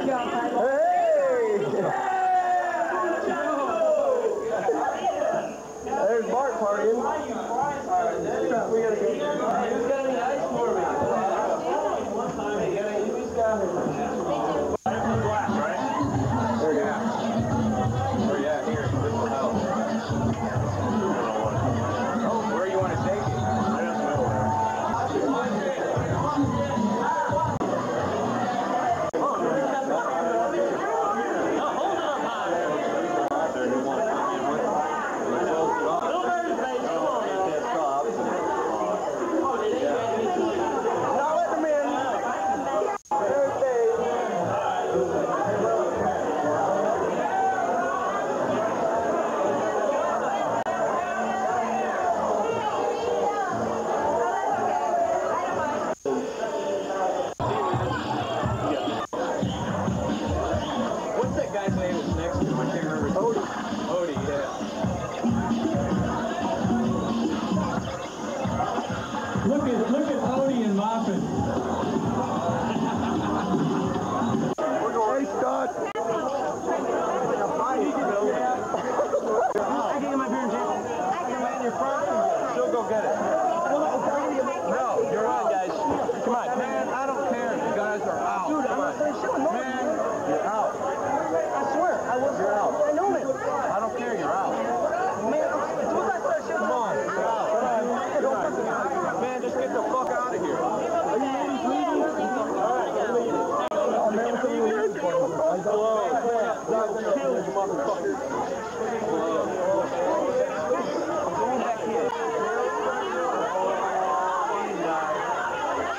There's Bart partying.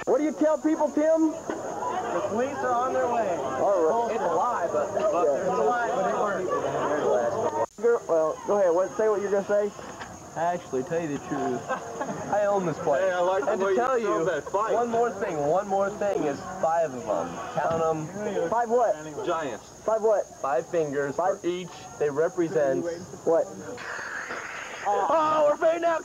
What do you tell people, Tim? The police are on their way. All right. It's a lie, but, but it's a lie, but it works. Well, go ahead. What, say what you're gonna say. Actually, tell you the truth, I own this place. Hey, I like and to tell you, that one more thing. One more thing is five of them. Count them. Five what? Giants. Five what? Five fingers for each. They represent what? Oh. oh, we're fading out.